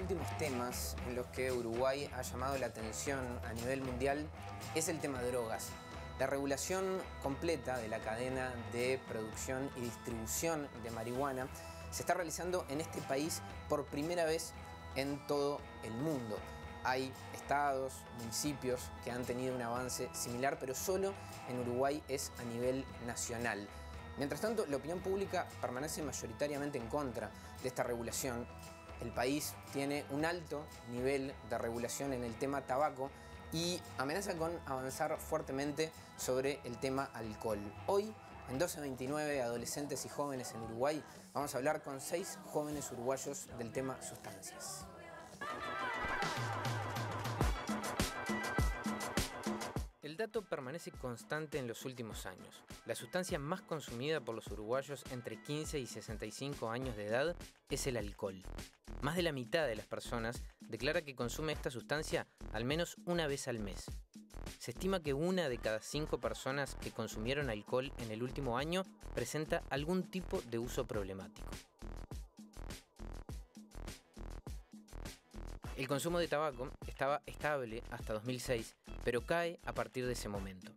últimos temas en los que Uruguay ha llamado la atención a nivel mundial es el tema drogas. La regulación completa de la cadena de producción y distribución de marihuana se está realizando en este país por primera vez en todo el mundo. Hay estados, municipios que han tenido un avance similar, pero solo en Uruguay es a nivel nacional. Mientras tanto, la opinión pública permanece mayoritariamente en contra de esta regulación. El país tiene un alto nivel de regulación en el tema tabaco y amenaza con avanzar fuertemente sobre el tema alcohol. Hoy, en 1229 Adolescentes y Jóvenes en Uruguay, vamos a hablar con seis jóvenes uruguayos del tema sustancias. Dato permanece constante en los últimos años. La sustancia más consumida por los uruguayos entre 15 y 65 años de edad es el alcohol. Más de la mitad de las personas declara que consume esta sustancia al menos una vez al mes. Se estima que una de cada cinco personas que consumieron alcohol en el último año presenta algún tipo de uso problemático. El consumo de tabaco estaba estable hasta 2006, pero cae a partir de ese momento.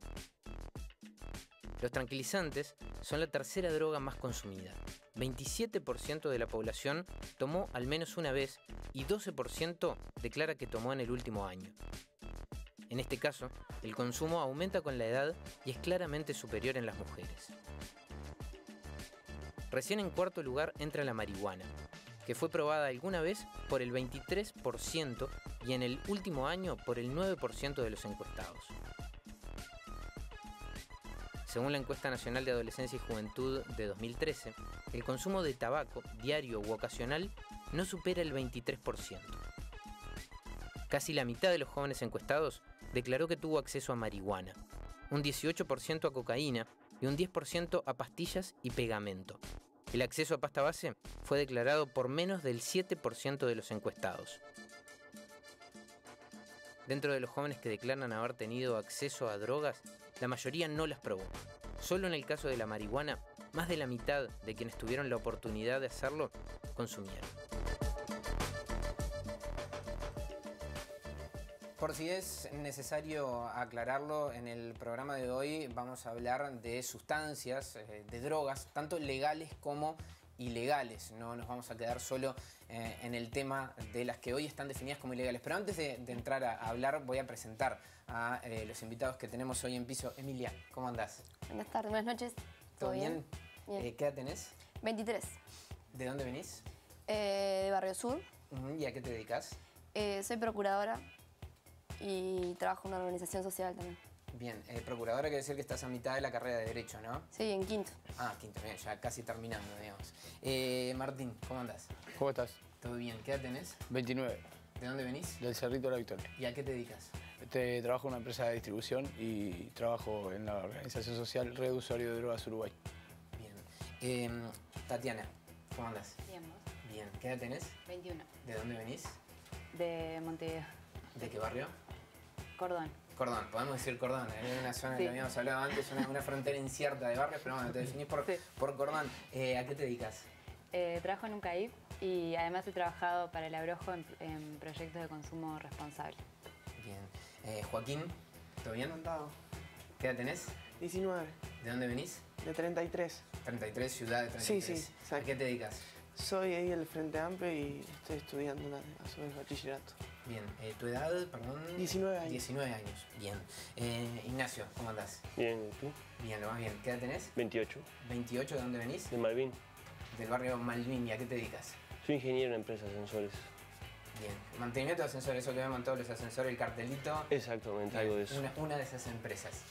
Los tranquilizantes son la tercera droga más consumida. 27% de la población tomó al menos una vez y 12% declara que tomó en el último año. En este caso, el consumo aumenta con la edad y es claramente superior en las mujeres. Recién en cuarto lugar entra la marihuana, que fue probada alguna vez por el 23% y en el último año por el 9% de los encuestados. Según la encuesta nacional de adolescencia y juventud de 2013, el consumo de tabaco diario u ocasional no supera el 23%. Casi la mitad de los jóvenes encuestados declaró que tuvo acceso a marihuana, un 18% a cocaína y un 10% a pastillas y pegamento. El acceso a pasta base fue declarado por menos del 7% de los encuestados. Dentro de los jóvenes que declaran haber tenido acceso a drogas, la mayoría no las probó. Solo en el caso de la marihuana, más de la mitad de quienes tuvieron la oportunidad de hacerlo consumieron. Por si es necesario aclararlo, en el programa de hoy vamos a hablar de sustancias, eh, de drogas, tanto legales como ilegales. No nos vamos a quedar solo eh, en el tema de las que hoy están definidas como ilegales. Pero antes de, entrar a, hablar, voy a presentar a eh, los invitados que tenemos hoy en piso. Emilia, ¿cómo andás? Buenas tardes, buenas noches. ¿Todo, bien? ¿Qué edad tenés? 23. ¿De dónde venís? de Barrio Sur. ¿Y a qué te dedicas? soy procuradora y trabajo en una organización social también. Bien, eh, procuradora quiere decir que estás a mitad de la carrera de Derecho, ¿no? Sí, en quinto. Ah, quinto, bien, ya casi terminando, digamos. Eh, Martín, ¿cómo andás? ¿Cómo estás? ¿Todo bien? ¿Qué edad tenés? 29. ¿De dónde venís? Del Cerrito de la Victoria. ¿Y a qué te dedicas? Este, trabajo en una empresa de distribución y trabajo en la organización social Red Usuario de Drogas Uruguay. Bien. Eh, Tatiana, ¿cómo andás? Bien, ¿vos? Bien. ¿Qué edad tenés? 21. ¿De dónde venís? De Montevideo. ¿De qué barrio? Cordón. Cordón, podemos decir Cordón, es una zona que habíamos hablado antes, una, una, frontera incierta de barrios, pero bueno, te definís por, por Cordón. Eh, ¿A qué te dedicas? Eh, trabajo en un CAIP y además he trabajado para el Abrojo en, proyectos de consumo responsable. Bien. Eh, Joaquín, ¿todo bien? Encantado. ¿Qué edad tenés? 19. ¿De dónde venís? De 33. 33, ciudad de 33. Sí, sí. ¿A qué te dedicas? Soy ahí del Frente Amplio y estoy estudiando a su vez bachillerato. Bien, eh, ¿tu edad, perdón? 19 años. 19 años, bien. Eh, Ignacio, ¿cómo andás? Bien, ¿y tú? Bien, lo más bien. ¿Qué edad tenés? 28. ¿28? ¿De dónde venís? De Malvin. Del barrio Malvin, ¿y a qué te dedicas? Soy ingeniero en empresas ascensores. Bien. Mantenimiento de ascensores, eso que vemos en todos los ascensores, el cartelito. Exactamente, algo de eso. Una, una de esas empresas.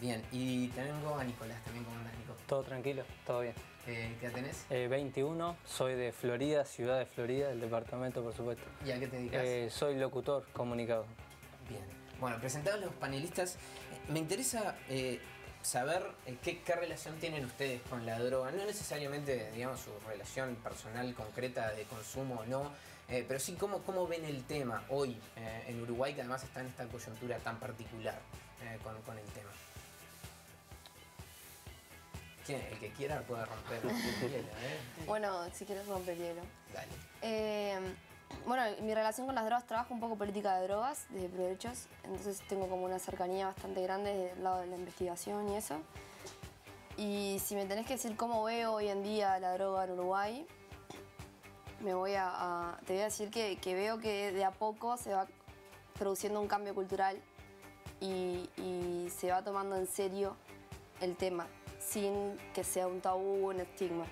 Bien, y tengo a Nicolás también, ¿cómo andás, Nico? Todo tranquilo, todo bien. Eh, ¿Qué edad tenés? 21, soy de Florida, ciudad de Florida, del departamento, por supuesto. ¿Y a qué te dedicas? Eh, soy locutor, comunicado. Bien. Bueno, presentados los panelistas, me interesa saber qué, qué, relación tienen ustedes con la droga. No necesariamente, digamos, su relación personal concreta de consumo o no, pero sí cómo, cómo ven el tema hoy en Uruguay, que además está en esta coyuntura tan particular con, con el tema. El que quiera puede romper el hielo, ¿eh? Bueno, si quieres romper el hielo. Dale. Eh, Bueno, mi relación con las drogas, trabajo un poco política de drogas desde Provechos, entonces tengo como una cercanía bastante grande del lado de la investigación y eso. Y si me tenés que decir cómo veo hoy en día la droga en Uruguay, me voy a, a- te voy a decir que, que veo que de a poco se va produciendo un cambio cultural y, y se va tomando en serio el tema, sin que sea un tabú o un estigma.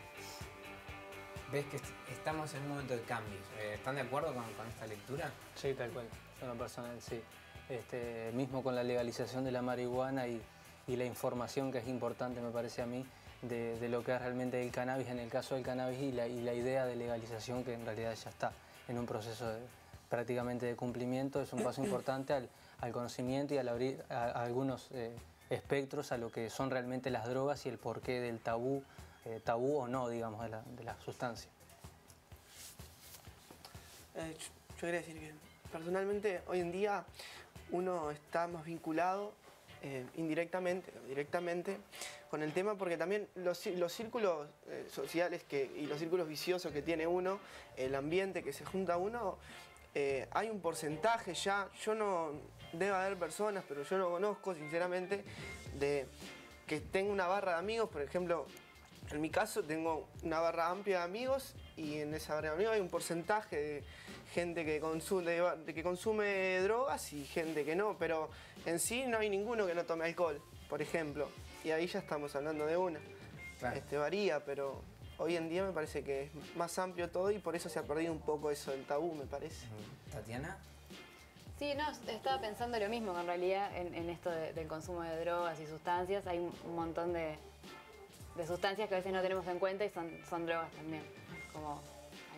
¿Ves que est- estamos en un momento de cambios? Eh, ¿Están de acuerdo con, con esta lectura? Sí, tal cual. En lo personal, sí. Este, mismo con la legalización de la marihuana y, y la información que es importante, me parece a mí, de, de lo que es realmente el cannabis, en el caso del cannabis y la, y la idea de legalización que en realidad ya está en un proceso de- prácticamente de cumplimiento, es un paso importante al, al conocimiento y al abrir a- a algunos eh, espectros a lo que son realmente las drogas y el porqué del tabú, eh, tabú o no, digamos, de la, de la sustancia. Eh, yo, quería decir que personalmente hoy en día uno está más vinculado eh, indirectamente directamente con el tema porque también los, cí- los círculos sociales que, y los círculos viciosos que tiene uno, el ambiente que se junta uno, hay un porcentaje ya, yo no, debe haber personas, pero yo no conozco sinceramente, de que tengo una barra de amigos, por ejemplo, en mi caso tengo una barra amplia de amigos y en esa barra de amigos hay un porcentaje de gente que consume, que consume drogas y gente que no, pero en sí no hay ninguno que no tome alcohol, por ejemplo. Y ahí ya estamos hablando de una. Claro. Este, varía, pero hoy en día me parece que es más amplio todo y por eso se ha perdido un poco eso del tabú, me parece. ¿Tatiana? Sí, no, estaba pensando lo mismo, que en realidad en, en esto de- del consumo de drogas y sustancias hay un, montón de, de sustancias que a veces no tenemos en cuenta y son, son drogas también. Como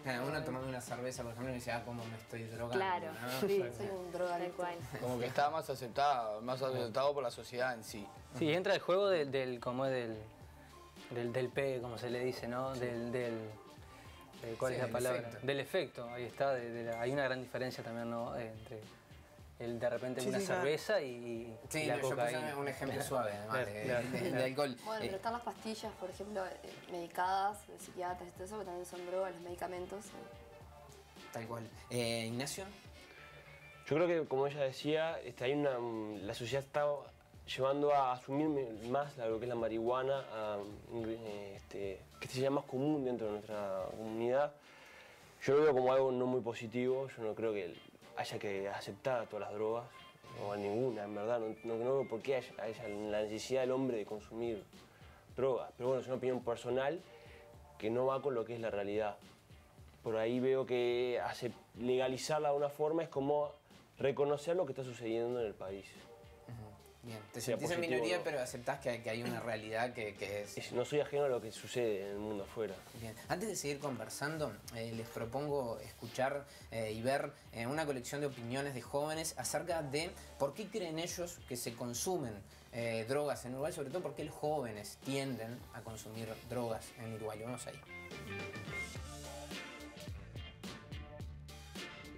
Claro, uno tomando una cerveza, por ejemplo, y dice, ah, cómo me estoy drogando. Claro, ¿no? sí, Soy un drogadicto. cual. Como que está más aceptado, más aceptado por la sociedad en sí. Sí, entra el juego del, del como es del, del, del pegue, como se le dice, ¿no? Del, del, del- ¿Cuál Sí, es la palabra? efecto. Del efecto, ahí está. de- de la- hay una gran diferencia también, ¿no? Entre el de repente Sí, una sí, claro. cerveza y, Sí, y la no, yo cocaína. un ejemplo suave, además, Claro, de, claro, de- de claro. alcohol. Bueno, Eh, pero están las pastillas, por ejemplo, eh, medicadas, de psiquiatras y todo eso, que también son drogas, los medicamentos. Tal cual. Eh, Ignacio, Yo creo que, como ella decía, este, hay una, mm, la sociedad está llevando a asumir más lo que es la marihuana, a, eh, este, que se llama más común dentro de nuestra comunidad. Yo lo veo como algo no muy positivo, yo no creo que haya que aceptar todas las drogas, o a ninguna, en verdad, no, no, veo por qué haya, haya la necesidad del hombre de consumir drogas, pero bueno, es una opinión personal que no va con lo que es la realidad por ahí veo que legalizarla de una forma es como reconocer lo que está sucediendo en el país. Bien, te sentís en minoría, no. pero aceptás que, hay- que hay una realidad que, que es... Es- No soy ajeno a lo que sucede en el mundo afuera. Bien. Antes de seguir conversando, eh, les propongo escuchar eh, y ver eh, una colección de opiniones de jóvenes acerca de por qué creen ellos que se consumen drogas en Uruguay, sobre todo porque los jóvenes tienden a consumir drogas en Uruguay. Vamos ahí.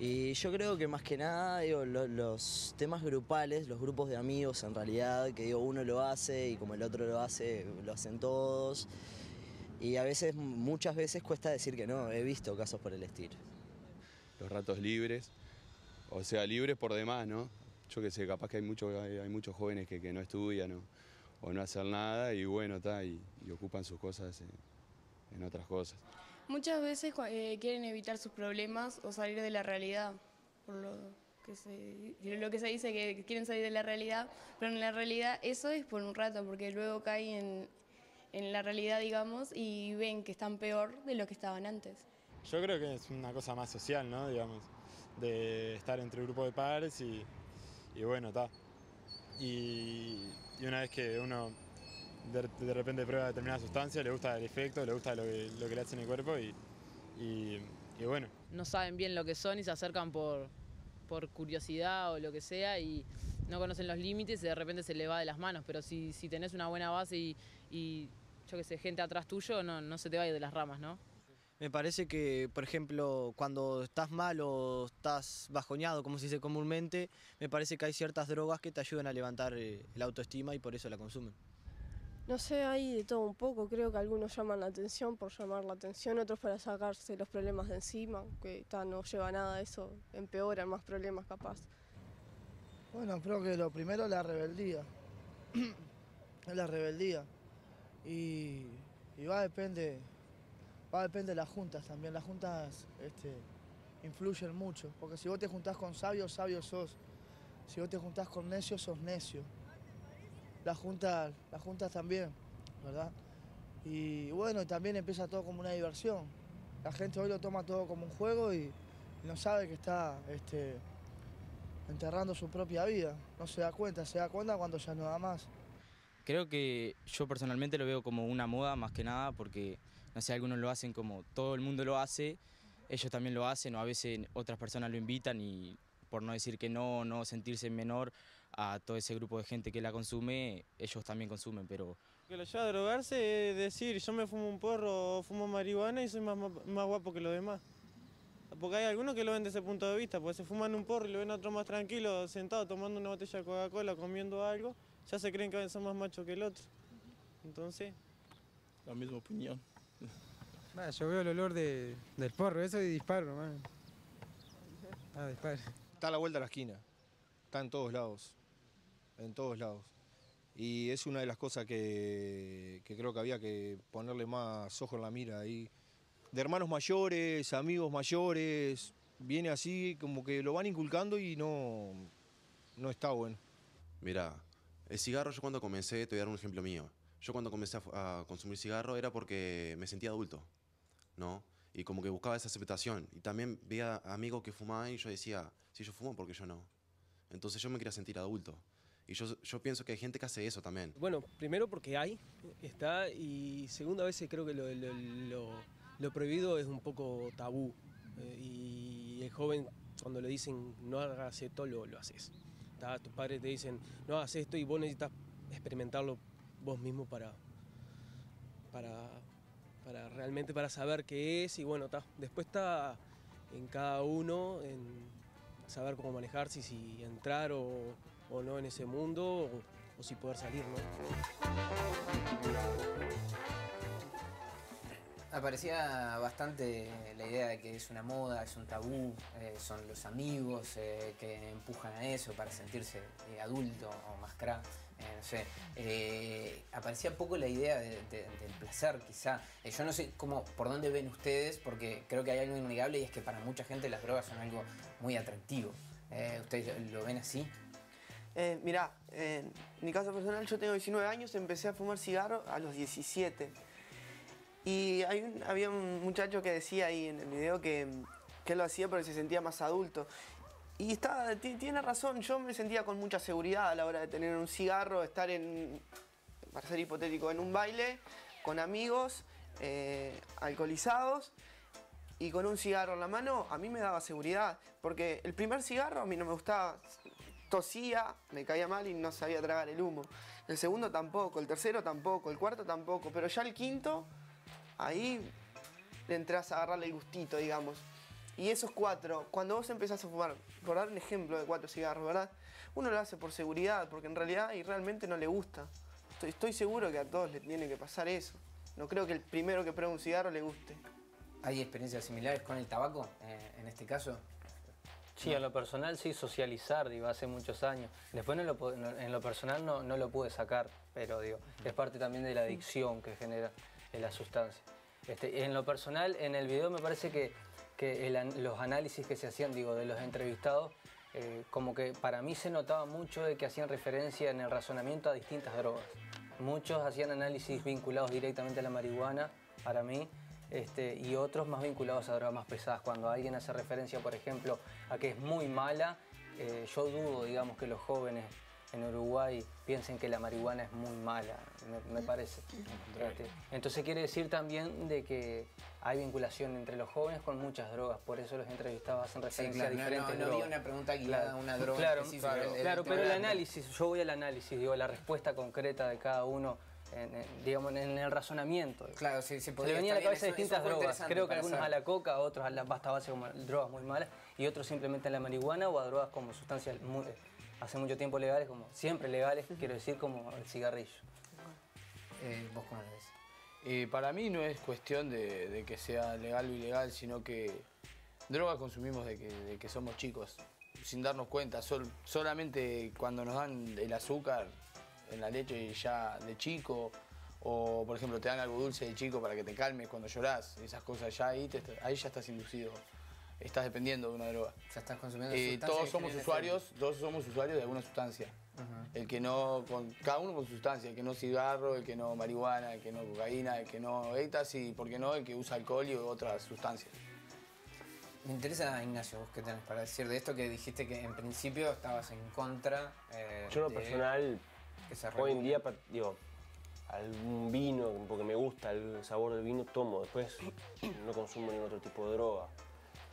Y yo creo que más que nada, digo, lo- los temas grupales, los grupos de amigos en realidad, que digo, uno lo hace y como el otro lo hace, lo hacen todos. Y a veces, muchas veces cuesta decir que no, he visto casos por el estilo. los ratos libres, o sea, libres por demás, ¿no? Yo que sé, capaz que hay, mucho, hay, muchos jóvenes que, no estudian o, no hacen nada y bueno, está, y, ocupan sus cosas en otras cosas. Muchas veces eh, quieren evitar sus problemas o salir de la realidad, por lo que, se, lo que se dice que quieren salir de la realidad, pero en la realidad eso es por un rato, porque luego caen en, en la realidad, digamos, y ven que están peor de lo que estaban antes. Yo creo que es una cosa más social, ¿no? Digamos, de estar entre grupo de pares y, y bueno, está. Y, y una vez que uno de, de repente prueba determinada sustancia, le gusta el efecto, le gusta lo que, lo que le hace en el cuerpo y, y, y bueno. no saben bien lo que son y se acercan por, por curiosidad o lo que sea y no conocen los límites y de repente se le va de las manos. Pero si, si tenés una buena base y, y, yo qué sé, gente atrás tuyo, no, no se te va a ir de las ramas, ¿no? Me parece que, por ejemplo, cuando estás mal o estás bajoñado, como se dice comúnmente, me parece que hay ciertas drogas que te ayudan a levantar eh, la autoestima y por eso la consumen. No sé, hay de todo un poco. Creo que algunos llaman la atención por llamar la atención, otros para sacarse los problemas de encima, que ta, no lleva a nada, eso empeora más problemas capaz. Bueno, creo que lo primero es la rebeldía. es la rebeldía. Y, y va depende, va depende de las juntas también. Las juntas este, influyen mucho. Porque si vos te juntás con sabios, sabios sos. Si vos te juntás con necios, sos necio. Las juntas, las juntas también, ¿verdad? Y bueno, también empieza todo como una diversión. La gente hoy lo toma todo como un juego y no sabe que está este, enterrando su propia vida. No se da cuenta, se da cuenta cuando ya no da más. Creo que yo personalmente lo veo como una moda más que nada porque, no sé, algunos lo hacen como todo el mundo lo hace, ellos también lo hacen o a veces otras personas lo invitan y por no decir que no, no sentirse menor a todo ese grupo de gente que la consume, ellos también consumen, pero... Que lo lleva a drogarse es decir, yo me fumo un porro o fumo marihuana y soy más, más guapo que los demás. Porque hay algunos que lo ven desde ese punto de vista, pues se fuman un porro y lo ven a otro más tranquilo, sentado tomando una botella de Coca-Cola, comiendo algo, ya se creen que son más machos que el otro. Entonces... La misma opinión. Bah, yo veo el olor de, del porro, eso y disparo, man. Ah, disparo. Está a la vuelta de la esquina, está en todos lados, en todos lados. Y es una de las cosas que, creo que había que ponerle más ojo en la mira ahí. De hermanos mayores, amigos mayores, viene así como que lo van inculcando y no, no está bueno. Mira, el cigarro yo cuando comencé, te voy a dar un ejemplo mío. Yo cuando comencé a, consumir cigarro era porque me sentía adulto, ¿no? Y como que buscaba esa aceptación. Y también veía amigos que fumaban y yo decía, si yo fumo, ¿por qué yo no? Entonces yo me quería sentir adulto. Y yo, yo pienso que hay gente que hace eso también. Bueno, primero porque hay, está, y segundo a veces creo que lo, lo- lo- lo prohibido es un poco tabú. eh, y el joven cuando le dicen no hagas esto, lo, lo haces. ¿tá? Tus padres te dicen no hagas esto y vos necesitas experimentarlo vos mismo para, para, para realmente para saber qué es y bueno, está. después está en cada uno, en saber cómo manejarse si entrar o, o no en ese mundo o, si poder salir, Aparecía bastante la idea de que es una moda, es un tabú, eh, son los amigos eh, que empujan a eso para sentirse eh, adulto o más eh, no sé. Aparecía poco la idea de- de- del placer, quizá. Yo no sé cómo, por dónde ven ustedes, porque creo que hay algo innegable y es que para mucha gente las drogas son algo muy atractivo. ¿Ustedes lo ven así? Eh, mirá, en mi caso personal, yo tengo 19 años, empecé a fumar cigarro a los 17. Y había un muchacho que decía ahí en el video que, que lo hacía porque se sentía más adulto. Y está, ti- tiene razón, yo me sentía con mucha seguridad a la hora de tener un cigarro, estar en, para ser hipotético, en un baile con amigos, eh, alcoholizados y con un cigarro en la mano, a mí me daba seguridad. Porque el primer cigarro a mí no me gustaba, tosía, me caía mal y no sabía tragar el humo. El segundo tampoco, el tercero tampoco, el cuarto tampoco, pero ya el quinto, ahí le entras a agarrarle el gustito, digamos. Y esos cuatro, cuando vos empezás a fumar, por dar un ejemplo de cuatro cigarros, ¿verdad? Uno lo hace por seguridad, porque en realidad y realmente no le gusta. Estoy, seguro que a todos les tiene que pasar eso. No creo que el primero que pruebe un cigarro le guste. ¿Hay experiencias similares con el tabaco, eh, en este caso? Sí, en lo personal sí, socializar, digo, hace muchos años. Después no lo no- en lo personal no, no lo pude sacar, pero digo, es parte también de la adicción que genera en la sustancia. Este, en lo personal, en el video me parece que, que el los análisis que se hacían, digo, de los entrevistados, eh, como que para mí se notaba mucho de que hacían referencia en el razonamiento a distintas drogas. Muchos hacían análisis vinculados directamente a la marihuana, para mí, este, y otros más vinculados a drogas más pesadas. Cuando alguien hace referencia, por ejemplo, a que es muy mala, eh, yo dudo, digamos, que los jóvenes en Uruguay piensen que la marihuana es muy mala, me, me parece. Este, entonces quiere decir también de que hay vinculación entre los jóvenes con muchas drogas, por eso los entrevistados hacen referencia claro, a diferentes no, no drogas. una pregunta guiada a una droga Claro, claro, el pero el análisis, yo voy al análisis, digo, la respuesta concreta de cada uno, en, en- digamos, en el razonamiento. Claro, sí, se Se podría le venía a la bien, cabeza eso- distintas eso drogas. Creo que algunos saber. a la coca, otros a la pasta base como drogas muy malas y otros simplemente a la marihuana o a drogas como sustancias muy- hace mucho tiempo legales, como siempre legales, quiero decir, como el cigarrillo. Eh, ¿Vos cómo lo ves? Eh, para mí no es cuestión de, de que sea legal o ilegal, sino que drogas consumimos de que, de que somos chicos, sin darnos cuenta. Sol- solamente cuando nos dan el azúcar en la leche ya de chico, o por ejemplo te dan algo dulce de chico para que te calmes cuando llorás, esas cosas ya ahí, te- ahí ya estás inducido, estás dependiendo de una droga. Ya estás consumiendo Eh, sustancias todos somos usuarios, todos somos usuarios de alguna sustancia. El que no, con, cada uno con su sustancia, el que no cigarro, el que no marihuana, el que no cocaína, el que no éxtasis, ¿por qué no? El que usa alcohol y otras sustancias. Me interesa, Ignacio, vos qué tenés para decir de esto que dijiste que en principio estabas en contra. eh, Yo en lo de personal, se hoy en día, digo, algún vino, porque me gusta el sabor del vino, tomo. Después no consumo ningún otro tipo de droga.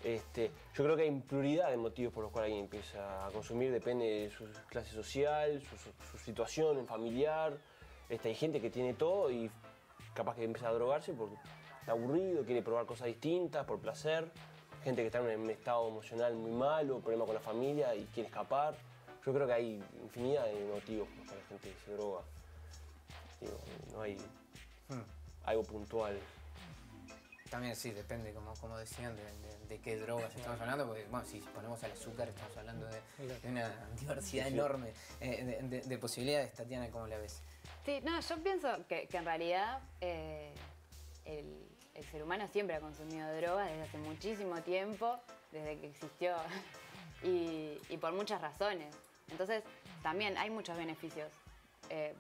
Este, yo creo que hay pluralidad de motivos por los cuales alguien empieza a consumir, depende de su clase social, su, su- su situación familiar. Este, hay gente que tiene todo y capaz que empieza a drogarse porque está aburrido, quiere probar cosas distintas, por placer. Gente que está en un estado emocional muy malo, problema con la familia y quiere escapar. Yo creo que hay infinidad de motivos por los que la gente se droga. Digo, no hay Hmm. algo puntual. También sí, depende, como, como decían, de, de- de qué drogas estamos hablando, porque bueno, si ponemos al azúcar estamos hablando de, de una diversidad Sí, sí. enorme eh, de, de- de posibilidades. Tatiana, ¿cómo la ves? Sí, no, yo pienso que, que en realidad eh, el, el ser humano siempre ha consumido drogas desde hace muchísimo tiempo, desde que existió, y, y por muchas razones. Entonces, también hay muchos beneficios. Eh,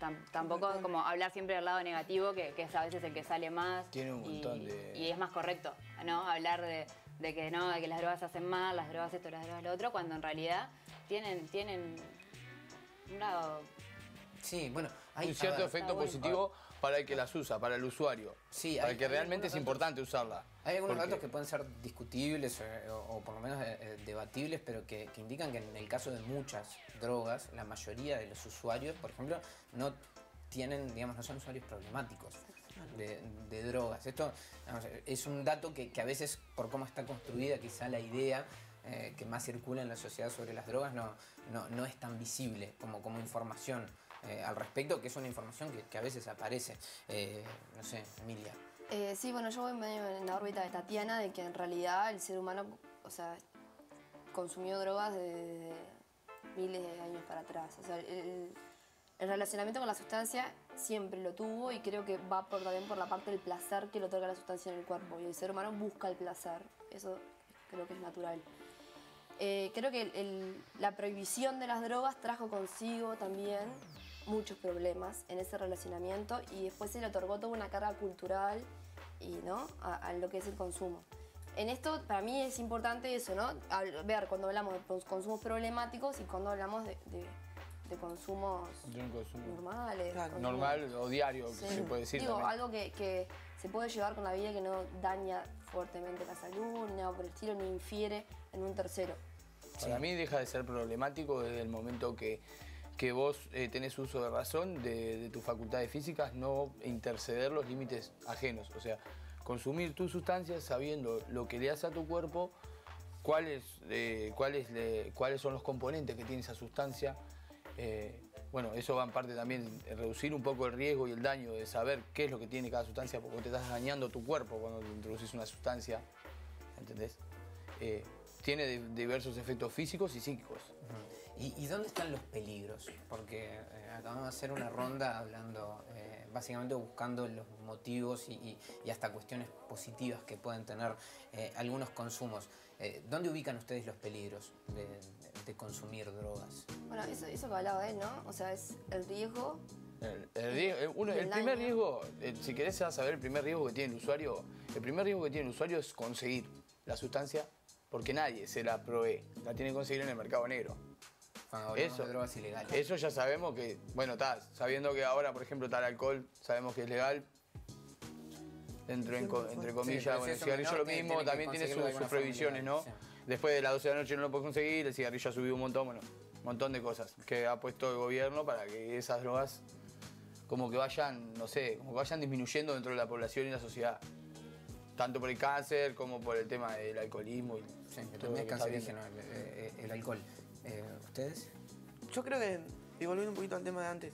tam- tampoco como hablar siempre del lado negativo, que, que es a veces el que sale más. Tiene un y- montón de- Y es más correcto, ¿no? Hablar de, de que no, de que las drogas hacen mal, las drogas esto, las drogas lo otro, cuando en realidad tienen, tienen un lado Sí, bueno, hay un cierto ver, efecto bueno. positivo para el que las usa, para el usuario. Sí, para hay- el que realmente es importante usarla. Hay algunos Porque- datos que pueden ser discutibles eh, o, o por lo menos eh, eh, debatibles, pero que, que indican que en el caso de muchas drogas, la mayoría de los usuarios, por ejemplo, no tienen, digamos, no son usuarios problemáticos de, de drogas. Esto digamos, es un dato que, que a veces, por cómo está construida quizá la idea eh, que más circula en la sociedad sobre las drogas, no, no, no es tan visible como, como información eh, al respecto, que es una información que, que a veces aparece. Eh, no sé, Emilia. Eh, sí, bueno, yo voy medio en la órbita de Tatiana de que en realidad el ser humano, o sea, consumió drogas desde miles de años para atrás. O sea, el, el relacionamiento con la sustancia siempre lo tuvo y creo que va por, también por la parte del placer que le otorga la sustancia en el cuerpo. Y el ser humano busca el placer. Eso creo que es natural. Eh, creo que la prohibición de las drogas trajo consigo también muchos problemas en ese relacionamiento y después se le otorgó toda una carga cultural y no a, a lo que es el consumo. En esto para mí es importante eso, ¿no? Ver cuando hablamos de cons- consumos problemáticos y cuando hablamos de, de- de consumos De un consumo normales. consumos- normal o diario, Sí. se puede decir Digo, también. algo que, que se puede llevar con la vida que no daña fuertemente la salud, ni nada por el estilo, ni infiere en un tercero. Para mí deja de ser problemático desde el momento que, que vos eh, tenés uso de razón de, de tus facultades físicas, no interceder los límites ajenos. O sea, consumir tus sustancias sabiendo lo que le hace a tu cuerpo, cuáles, eh, cuáles, le- cuáles son los componentes que tiene esa sustancia. Eh, bueno, eso va en parte también reducir un poco el riesgo y el daño de saber qué es lo que tiene cada sustancia, porque te estás dañando tu cuerpo cuando te introducís una sustancia. ¿Entendés? Eh, tiene di- diversos efectos físicos y psíquicos. ¿Y, y dónde están los peligros? Porque eh, acabamos de hacer una ronda hablando, eh, básicamente buscando los motivos y, y- y hasta cuestiones positivas que pueden tener eh, algunos consumos. Eh, ¿Dónde ubican ustedes los peligros de, de- de consumir drogas? Bueno, eso, eso que hablaba él, ¿no? O sea, es el riesgo. El, el rie- el- uno- el primer riesgo, eh, si querés saber el primer riesgo que tiene el usuario, el primer riesgo que tiene el usuario es conseguir la sustancia porque nadie se la provee, la tiene que conseguir en el mercado negro. Cuando drogas ilegales. Eso ya sabemos que, bueno, está, sabiendo que ahora, por ejemplo, está el alcohol, sabemos que es legal. Entre, en entre comillas, bueno, el cigarrillo menor, lo mismo, tiene también tiene sus, sus prohibiciones, ¿no? Después de las 12 de la noche no lo puedes conseguir, el cigarrillo ha subido un montón, bueno, un montón de cosas que ha puesto el gobierno para que esas drogas como que vayan, no sé, como que vayan disminuyendo dentro de la población y la sociedad. Tanto por el cáncer como por el tema del alcoholismo y Sí, que también es cancerígeno el, eh, el alcohol. Eh, ¿Ustedes? Yo creo que, y volviendo un poquito al tema de antes,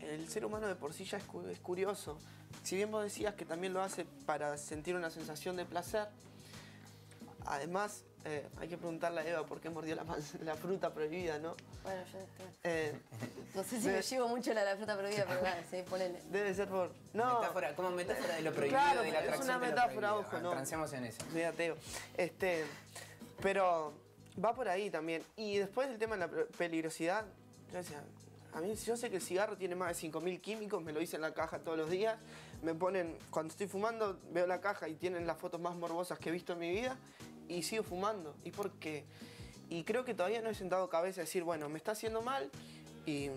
el ser humano de por sí ya es, cu- es curioso. Si bien vos decías que también lo hace para sentir una sensación de placer, además eh, hay que preguntarle a Eva por qué mordió la, fruta prohibida, ¿no? Bueno, yo Eh, no sé si debe- me llevo mucho la, la fruta prohibida, pero dale, sí, ponele. Debe ser por. No. Metáfora, como metáfora de lo prohibido, Claro, de la es atracción una de lo metáfora, ojo, Ah, no. Transemos en eso. Ateo. Este, pero va por ahí también. Y después del tema de la pe- peligrosidad, yo decía, a mí yo sé que el cigarro tiene más de 5.000 químicos, me lo hice en la caja todos los días. Me ponen, cuando estoy fumando, veo la caja y tienen las fotos más morbosas que he visto en mi vida y sigo fumando. ¿Y por qué? Y creo que todavía no he sentado cabeza a decir, bueno, me está haciendo mal y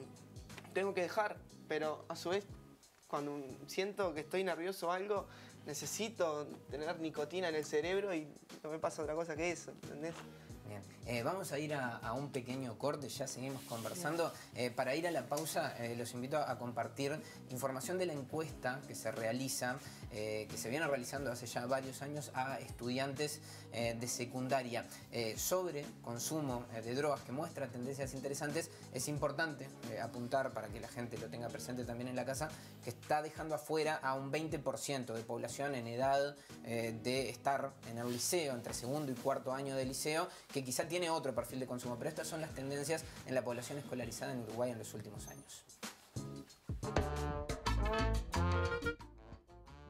tengo que dejar, pero a su vez, cuando siento que estoy nervioso o algo, necesito tener nicotina en el cerebro y no me pasa otra cosa que eso, ¿entendés? Eh, vamos a ir a, a un pequeño corte, ya seguimos conversando. Eh, para ir a la pausa, eh, los invito a compartir información de la encuesta que se realiza, eh, que se viene realizando hace ya varios años a estudiantes eh, de secundaria eh, sobre consumo de drogas que muestra tendencias interesantes. Es importante apuntar para que la gente lo tenga presente también en la casa, que está dejando afuera a un 20% de población en edad de estar en el liceo, entre segundo y cuarto año de liceo, que quizá tiene otro perfil de consumo, pero estas son las tendencias en la población escolarizada en Uruguay en los últimos años.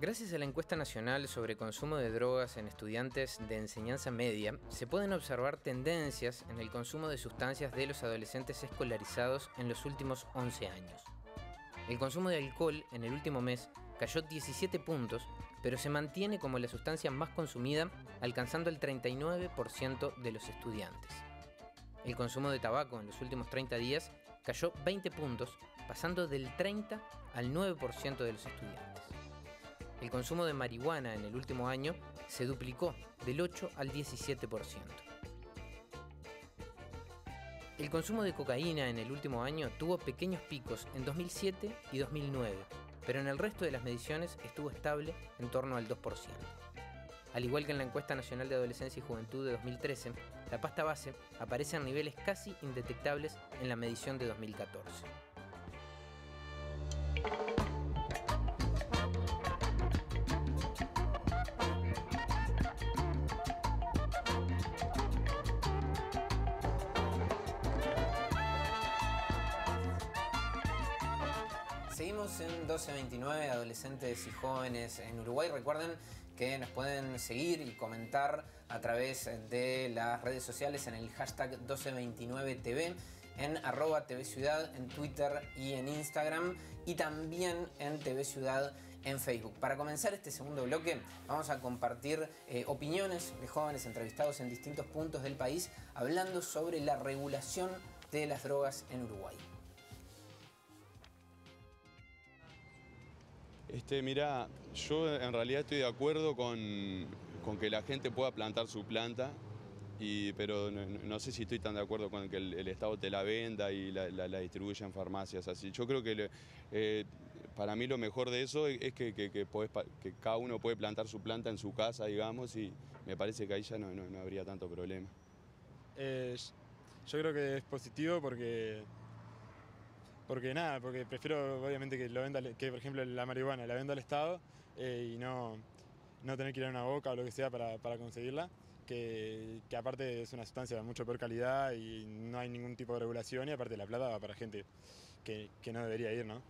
Gracias a la encuesta nacional sobre consumo de drogas en estudiantes de enseñanza media, se pueden observar tendencias en el consumo de sustancias de los adolescentes escolarizados en los últimos 11 años. El consumo de alcohol en el último mes cayó 17 puntos, pero se mantiene como la sustancia más consumida, alcanzando el 39% de los estudiantes. El consumo de tabaco en los últimos 30 días cayó 20 puntos, pasando del 30 al 9% de los estudiantes. El consumo de marihuana en el último año se duplicó del 8 al 17%. El consumo de cocaína en el último año tuvo pequeños picos en 2007 y 2009, pero en el resto de las mediciones estuvo estable en torno al 2%. Al igual que en la encuesta nacional de adolescencia y juventud de 2013, la pasta base aparece en niveles casi indetectables en la medición de 2014. Seguimos en 1229, adolescentes y jóvenes en Uruguay. Recuerden que nos pueden seguir y comentar a través de las redes sociales en el hashtag 1229TV, en arroba TV en Twitter y en Instagram, y también en TV Ciudad en Facebook. Para comenzar este segundo bloque, vamos a compartir eh, opiniones de jóvenes entrevistados en distintos puntos del país, hablando sobre la regulación de las drogas en Uruguay. Este, mira, yo en realidad estoy de acuerdo con, con que la gente pueda plantar su planta, y, pero no, sé si estoy tan de acuerdo con que el, Estado te la venda y la, la- distribuya en farmacias. Así, yo creo que eh, para mí lo mejor de eso es, que, que- que cada uno puede plantar su planta en su casa, digamos, y me parece que ahí ya no, no- no habría tanto problema. Eh, yo creo que es positivo porque. Porque nada, porque prefiero obviamente que lo venda, que por ejemplo la marihuana la venda al Estado eh, y no, no tener que ir a una boca o lo que sea para, para conseguirla, que, que aparte es una sustancia de mucho peor calidad y no hay ningún tipo de regulación y aparte la plata va para gente que, que no debería ir, ¿no?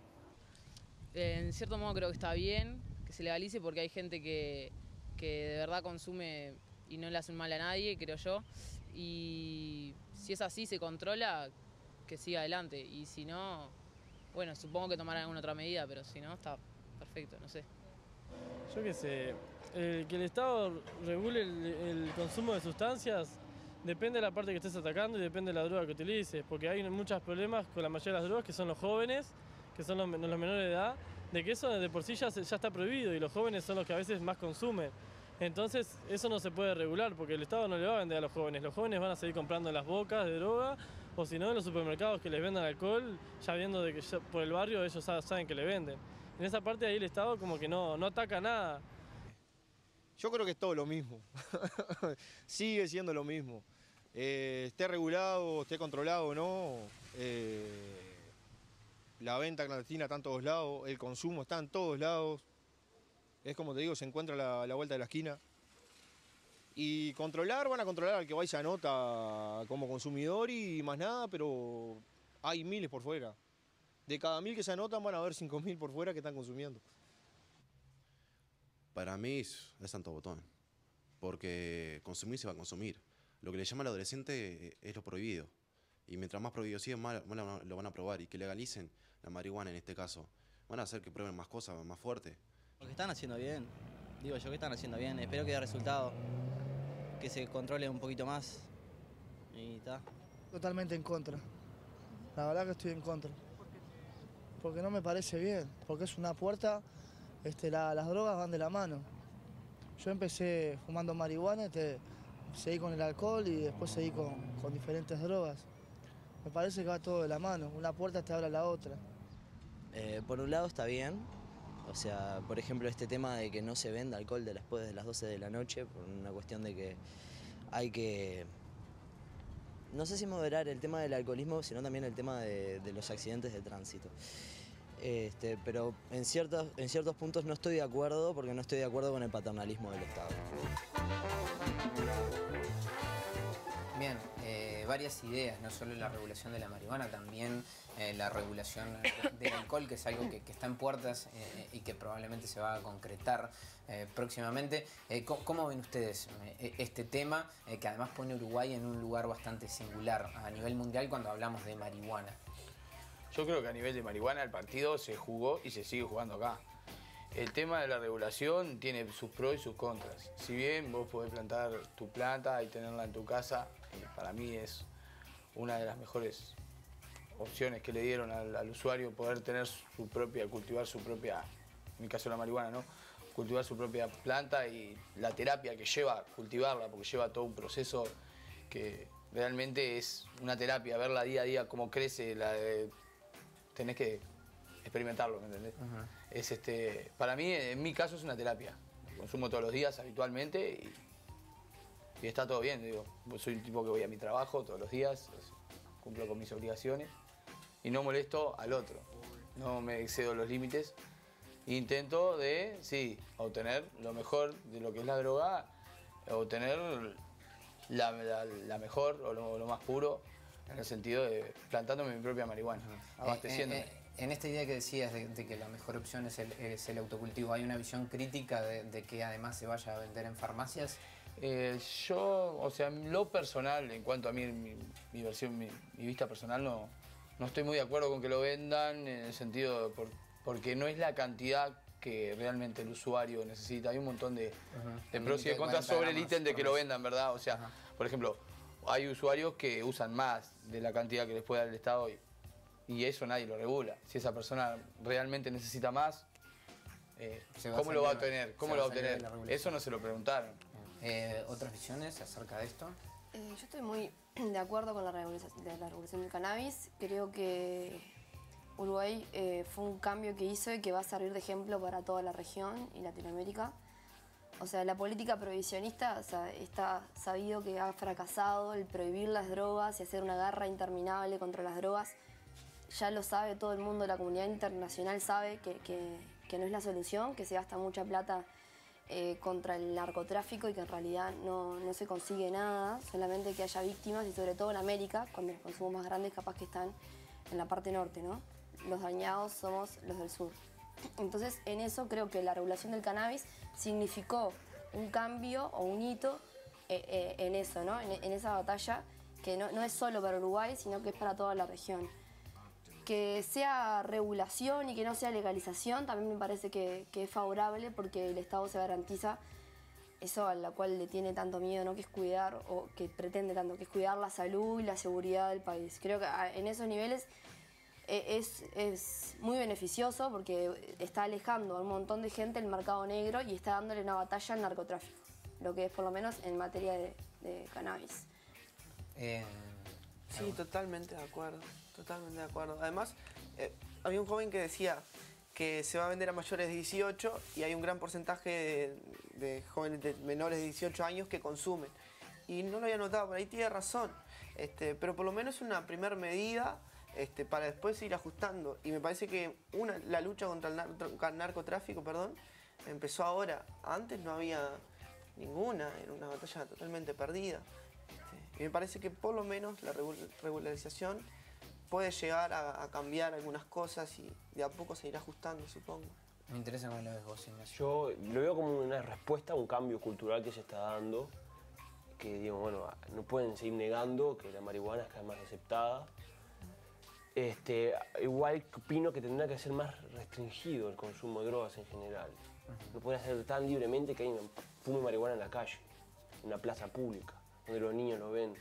En cierto modo creo que está bien que se legalice porque hay gente que, que de verdad consume y no le hacen mal a nadie, creo yo. Y si es así, se controla, que siga adelante. Y si no, bueno, supongo que tomarán alguna otra medida, pero si no, está perfecto, no sé. Yo qué sé, eh, que el Estado regule el, el consumo de sustancias depende de la parte que estés atacando y depende de la droga que utilices, porque hay muchos problemas con la mayoría de las drogas que son los jóvenes, que son los, men- los menores de edad, de que eso de por sí ya, ya está prohibido y los jóvenes son los que a veces más consumen. Entonces eso no se puede regular porque el Estado no le va a vender a los jóvenes, los jóvenes van a seguir comprando las bocas de droga o si no en los supermercados que les vendan alcohol, ya viendo de que por el barrio ellos sa- saben que le venden. En esa parte ahí el Estado como que no, no ataca nada. Yo creo que es todo lo mismo. Sigue siendo lo mismo. Eh, esté regulado, esté controlado o no, eh, La venta clandestina está en todos lados, el consumo está en todos lados. Es como te digo, se encuentra la, la vuelta de la esquina. Y controlar, van a controlar al que va y se anota como consumidor y más nada, pero hay miles por fuera. De cada mil que se anotan van a haber cinco mil por fuera que están consumiendo. Para mí es es santo botón, porque consumir se va a consumir. Lo que le llama al adolescente eh, es lo prohibido. Y mientras más prohibido sea, más, más lo- lo van a probar. Y que legalicen la marihuana en este caso. Van a hacer que prueben más cosas, más fuerte. Lo que están haciendo bien, digo yo que están haciendo bien, espero que dé resultado, que se controle un poquito más y está. Totalmente en contra. La verdad que estoy en contra. Porque no me parece bien, porque es una puerta, este, la- las drogas van de la mano. Yo empecé fumando marihuana, este, seguí con el alcohol y después seguí con, con diferentes drogas. Me parece que va todo de la mano, una puerta te abre a la otra. Eh, por un lado está bien, o sea, por ejemplo este tema de que no se venda alcohol de después de las 12 de la noche, por una cuestión de que hay que, no sé si moderar el tema del alcoholismo, sino también el tema de, de los accidentes de tránsito. Este, pero en ciertos, en ciertos puntos no estoy de acuerdo porque no estoy de acuerdo con el paternalismo del Estado. Bien, varias ideas, no solo la regulación de la marihuana, también eh, la regulación del alcohol, que es algo que, está en puertas eh, y que probablemente se va a concretar eh, próximamente. ¿cómo, ven ustedes este tema, que además pone Uruguay en un lugar bastante singular a nivel mundial cuando hablamos de marihuana? Yo creo que a nivel de marihuana el partido se jugó y se sigue jugando acá. El tema de la regulación tiene sus pros y sus contras. Si bien vos podés plantar tu planta y tenerla en tu casa, para mí es una de las mejores opciones que le dieron al, al usuario poder tener su propia, cultivar su propia, en mi caso la marihuana, ¿no? Cultivar su propia planta y la terapia que lleva cultivarla, porque lleva todo un proceso que realmente es una terapia, verla día a día cómo crece, la de- tenés que experimentarlo, ¿me entendés? Es este, para mí, en mi caso, es una terapia. Consumo todos los días habitualmente y, y está todo bien. Digo, soy un tipo que voy a mi trabajo todos los días, cumplo con mis obligaciones y no molesto al otro. No me excedo los límites. Intento de, sí, obtener lo mejor de lo que es la droga, obtener la, la- la mejor o lo, lo más puro en el sentido de plantándome mi propia marihuana, abasteciéndome. Eh, eh, en esta idea que decías de, de que la mejor opción es el, es el autocultivo, ¿hay una visión crítica de, de que además se vaya a vender en farmacias? Eh, yo, o sea, lo personal, en cuanto a mí, mi, mi versión, mi, mi vista personal, no, no estoy muy de acuerdo con que lo vendan en el sentido de por- porque no es la cantidad que realmente el usuario necesita. Hay un montón de, de pros y de contras 40 sobre el ítem de que lo vendan, ¿verdad? O sea, por ejemplo, hay usuarios que usan más de la cantidad que les puede dar el Estado y, y eso nadie lo regula. Si esa persona realmente necesita más, eh, ¿cómo lo va a se ¿Cómo lo va a obtener? Eso no se lo preguntaron. Eh, ¿Otras visiones acerca de esto? Eh, yo estoy muy de acuerdo con la regulación, de la regulación del cannabis. Creo que Uruguay eh, fue un cambio que hizo y que va a servir de ejemplo para toda la región y Latinoamérica. O sea, la política prohibicionista o sea, está sabido que ha fracasado el prohibir las drogas y hacer una guerra interminable contra las drogas. Ya lo sabe todo el mundo, la comunidad internacional sabe que, que- que no es la solución, que se gasta mucha plata eh, contra el narcotráfico y que en realidad no, no se consigue nada, solamente que haya víctimas y sobre todo en América, cuando los consumos más grandes capaz que están en la parte norte, ¿no? Los dañados somos los del sur. Entonces, en eso creo que la regulación del cannabis significó un cambio o un hito eh, eh, en eso, ¿no? En, en esa batalla que no, no es solo para Uruguay, sino que es para toda la región. Que sea regulación y que no sea legalización también me parece que, que es favorable porque el Estado se garantiza eso a la cual le tiene tanto miedo, ¿no? que es cuidar, o que pretende tanto, que es cuidar la salud y la seguridad del país. Creo que ah, en esos niveles eh, es, es muy beneficioso porque está alejando a un montón de gente del mercado negro y está dándole una batalla al narcotráfico, lo que es por lo menos en materia de, de cannabis. Eh, Sí, totalmente de acuerdo, totalmente de acuerdo. Además, eh, había un joven que decía que se va a vender a mayores de 18 y hay un gran porcentaje de, jóvenes menores de 18 años que consumen. Y no lo había notado, por ahí tiene razón. Este, pero por lo menos una primera medida este, para después ir ajustando. Y me parece que una, la lucha contra el nar- narcotráfico perdón, empezó ahora. Antes no había ninguna, era una batalla totalmente perdida. Este, y me parece que por lo menos la regu- regularización puede llegar a, a cambiar algunas cosas y de a poco se irá ajustando, supongo. Me interesa cómo lo ves vos, Ignacio. Yo lo veo como una respuesta a un cambio cultural que se está dando, que digo, bueno, no pueden seguir negando que la marihuana es cada vez más aceptada. Este, igual opino que tendrá que ser más restringido el consumo de drogas en general. No puede ser tan libremente que alguien fume marihuana en la calle, en una plaza pública, donde los niños lo ven.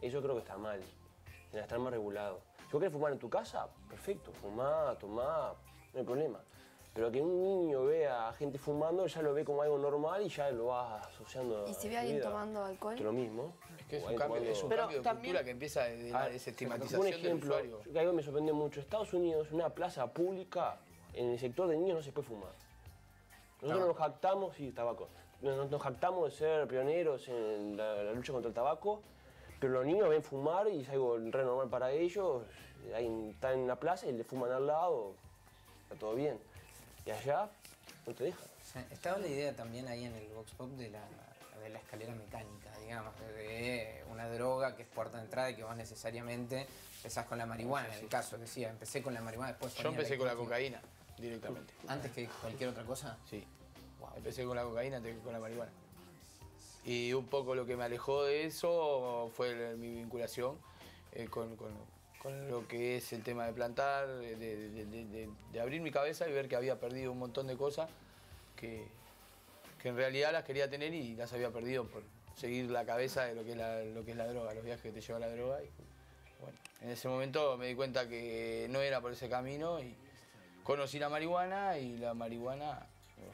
Eso creo que está mal. Tendrá que estar más regulado. Si vos querés fumar en tu casa, perfecto, fumá, tomá, no hay problema. Pero que un niño vea a gente fumando, ya lo ve como algo normal y ya lo va asociando ¿Y si a ve a alguien vida. tomando alcohol? Que lo mismo. Es que es un cambio, tomando- es un Pero cambio de también- cultura que empieza de la Ah, desestigmatización Un del ejemplo, usuario. que algo me sorprendió mucho. Estados Unidos, una plaza pública, en el sector de niños no se puede fumar. Nosotros nos jactamos, sí, tabaco. Nos, nos jactamos de ser pioneros en la, la lucha contra el tabaco, pero los niños ven fumar y es algo re normal para ellos. Ahí están en la plaza y le fuman al lado, está todo bien. Y allá no te dejan. Estaba la idea también ahí en el Vox Pop de la, de la escalera mecánica, digamos, de una droga que es puerta de entrada y que vos necesariamente empezás con la marihuana. En el caso, decía, empecé con la marihuana, después Yo empecé con la cocaína directamente. ¿Antes que cualquier otra cosa? Sí. Empecé con la cocaína antes que con la marihuana. Y un poco lo que me alejó de eso fue mi vinculación eh, con, lo que es el tema de plantar, de abrir mi cabeza y ver que había perdido un montón de cosas que, que en realidad las quería tener y las había perdido por seguir la cabeza de lo que es la, lo que es la droga, los viajes que te lleva la droga. Y, bueno, en ese momento me di cuenta que no era por ese camino y conocí la marihuana y la marihuana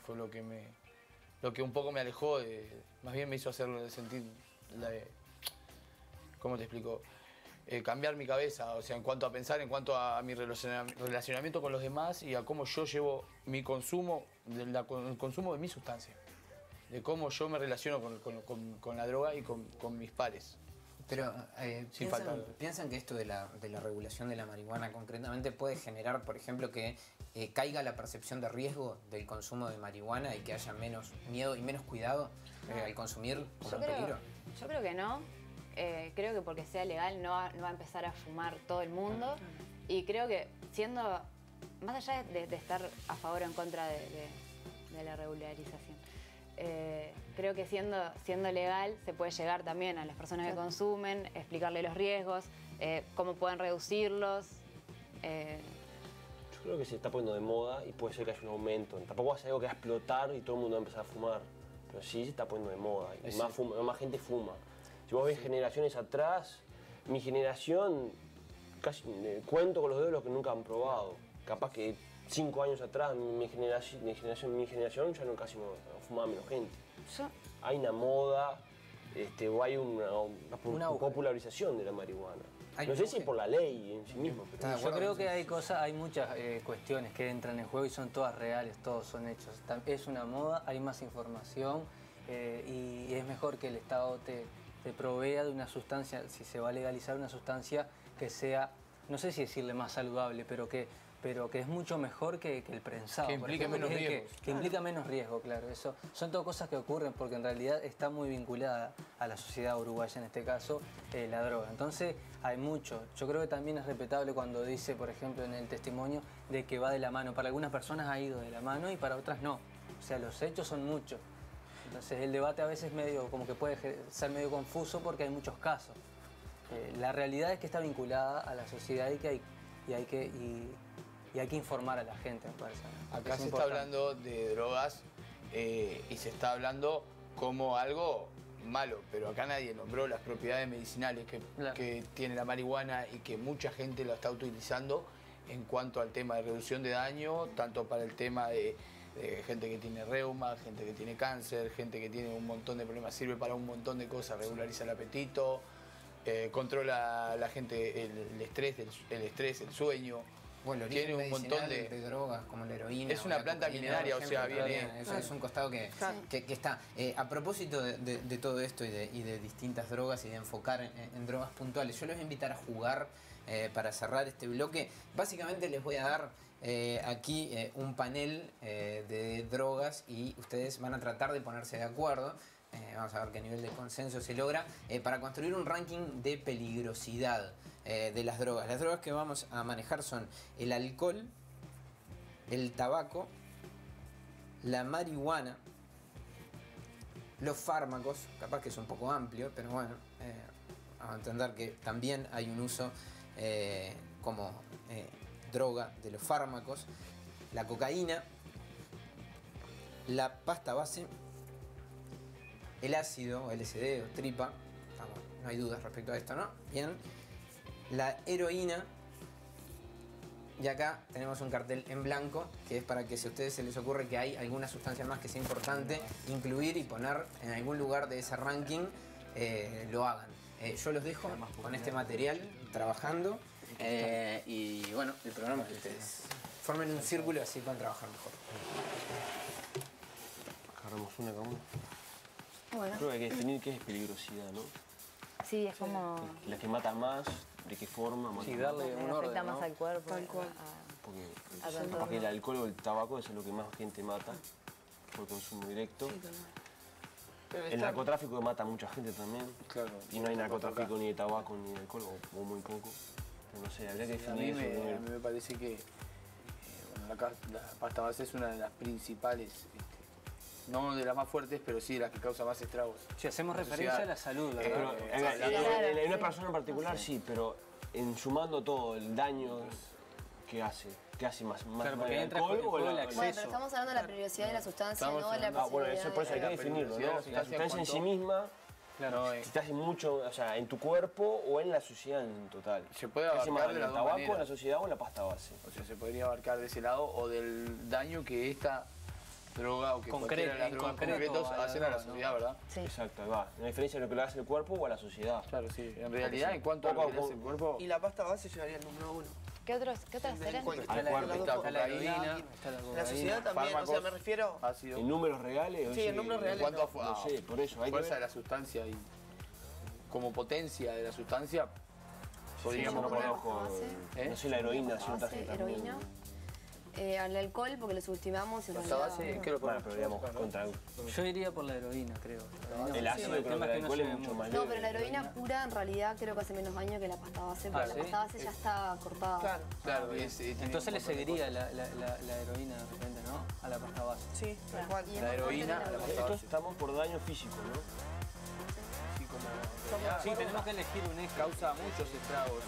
fue lo que me lo que un poco me alejó de más bien me hizo hacer sentir la, cómo te explico Eh, cambiar mi cabeza o sea en cuanto a pensar en cuanto a mi relaciona- relacionamiento con los demás y a cómo yo llevo mi consumo de el consumo de mi sustancia de cómo yo me relaciono con, la droga y con mis pares Pero eh, Sin piensan, faltar. piensan que esto de la, de la regulación de la marihuana concretamente puede generar, por ejemplo, que eh, caiga la percepción de riesgo del consumo de marihuana y que haya menos miedo y menos cuidado eh, al consumir como Yo un creo, peligro? yo creo que no. Eh, creo que porque sea legal no va, no va a empezar a fumar todo el mundo. Y creo que siendo, más allá de, de estar a favor o en contra de, de- de la regularización, eh, creo que siendo, siendo legal se puede llegar también a las personas que consumen, explicarle los riesgos, eh, cómo pueden reducirlos. eh, Yo creo que se está poniendo de moda y puede ser que haya un aumento. Tampoco va a ser algo que va a explotar y todo el mundo va a empezar a fumar. Pero sí se está poniendo de moda y más, fuma- más gente fuma. Si vos ves generaciones atrás, mi generación, casi eh, cuento con los dedos los que nunca han probado. Capaz que cinco años atrás, mi, generación, mi generación, mi generación ya no casi no, fumaba menos gente. yo Hay una moda este, o hay una, popularización de la marihuana. Hay no sé si por la ley en sí mismo, pero Yo creo que hay cosas, hay muchas eh, cuestiones que entran en juego y son todas reales, todos son hechos. Es una moda, hay más información eh, y es mejor que el Estado te, te provea de una sustancia, si se va a legalizar una sustancia que sea, no sé si decirle más saludable, pero que, pero que es mucho mejor que, que el prensado. Que ejemplo, menos que el que- que implica menos riesgo, claro. Eso son todas cosas que ocurren porque en realidad está muy vinculada a la sociedad uruguaya, en este caso, eh, la droga. Entonces, hay mucho. Yo creo que también es respetable cuando dice, por ejemplo, en el testimonio, de que va de la mano. Para algunas personas ha ido de la mano y para otras no. O sea, los hechos son muchos. Entonces, el debate a veces medio, como que puede ser medio confuso porque hay muchos casos. Eh, la realidad es que está vinculada a la sociedad y que hay, y hay que y, y hay que informar a la gente, me parece. Acá Es se está hablando de drogas eh, y se está hablando como algo malo, pero acá nadie nombró las propiedades medicinales que, que tiene la marihuana y que mucha gente lo está utilizando en cuanto al tema de reducción de daño, tanto para el tema de, de gente que tiene reuma, gente que tiene cáncer, gente que tiene un montón de problemas, sirve para un montón de cosas, regulariza el apetito, eh, controla la gente el, el estrés, el, el estrés, el sueño. Bueno, el tiene origen un montón medicinal de... drogas como la heroína. Es una la planta cocaína, milenaria, por o sea, ejemplo, viene- todavía. Eso es un costado que, que, que está. Eh, a propósito de, de- de todo esto y de, y de distintas drogas y de enfocar en, en drogas puntuales, yo les voy a invitar a jugar eh, para cerrar este bloque. Básicamente les voy a dar eh, aquí eh, un panel eh, de drogas y ustedes van a tratar de ponerse de acuerdo. Eh, vamos a ver qué nivel de consenso se logra eh, para construir un ranking de peligrosidad eh, de las drogas. Las drogas que vamos a manejar son el alcohol, el tabaco, la marihuana, los fármacos, capaz que es un poco amplio, pero bueno, eh, a entender que también hay un uso eh, como eh, droga de los fármacos, la cocaína, la pasta base, el ácido LSD o tripa, no hay dudas respecto a esto, ¿no? Bien, la heroína, y acá tenemos un cartel en blanco, que es para que si a ustedes se les ocurre que hay alguna sustancia más que sea importante, incluir y poner en algún lugar de ese ranking, eh, lo hagan. Eh, yo los dejo con este material trabajando eh, y bueno, el programa es de ustedes. Formen un círculo así pueden trabajar mejor. Agarramos una cada uno. Bueno. Creo que hay que definir qué es peligrosidad, ¿no? Sí, es como... La que mata más, de qué forma. mata Sí, más. darle le un afecta orden, más ¿no? al cuerpo. Tal cual. a- Porque, a el alcohol o el tabaco es lo que más gente mata por consumo directo. El narcotráfico mata a mucha gente también. Claro. Y no hay narcotráfico ni de tabaco ni de alcohol, o, o muy poco. Pero no sé, habría que A mí, definir me, eso. a mí me parece que eh, bueno, la pasta base es una de las principales, este, no de las más fuertes, pero sí de las que causa más estragos. Si hacemos La referencia a la salud, eh, ¿verdad? Eh, en, en- en- en una persona en particular sí, pero en sumando todo, el daño que hace, ¿qué hace más? más Claro, porque el entra alcohol el o la- acceso. Bueno, pero estamos hablando de la peligrosidad de la sustancia, Estamos no de la Ah, bueno, eso por eso hay que definirlo, ¿no? La La sustancia sustancia en sí misma, eh, si te hace mucho, o sea, en tu cuerpo o en la sociedad en total. Se puede ¿Qué hace abarcar más de daño, las el tabaco, en la sociedad o en la pasta base? o sea, se podría abarcar de ese lado o del daño que esta droga o que Concreto, cualquiera de las en drogas concreto concretos a la hacen a la droga, ¿no? sociedad, ¿verdad? Sí. Exacto, ahí va. Una diferencia de lo que le hace el cuerpo o a la sociedad. Claro, sí. En realidad, en cuanto a lo que le hace el cuerpo, Y la pasta base llevaría el número uno. ¿Qué, otros, ¿Qué otras eran? Está Al la- cuerpo. está Está la cocaína, la La sociedad también, o sea, me refiero... ácido, ¿En números reales? Sí, en números en reales no. sé, por eso hay fuerza de la sustancia y como potencia de la sustancia, podríamos yo no poner... conozco, ¿Eh? no sé la heroína, si no heroína. Eh, al alcohol porque lo subestimamos y en Pasta realidad... base, ¿qué lo Bueno, ponemos? pero digamos, contra Yo iría por la heroína, creo. el ácido, el creo tema que es el que no es mucho más No, pero la heroína pura en realidad creo que hace menos daño que la pasta base, porque Ah, la ¿sí? pasta base ya está cortada. Claro. Claro, es, tiene Entonces le seguiría la, la, la, la heroína de repente, ¿no? A la pasta base. Sí, es La heroína, la pasta base. estamos por daño físico, ¿no? Sí, como... Sí, tenemos que elegir un eje. Causa muchos estragos.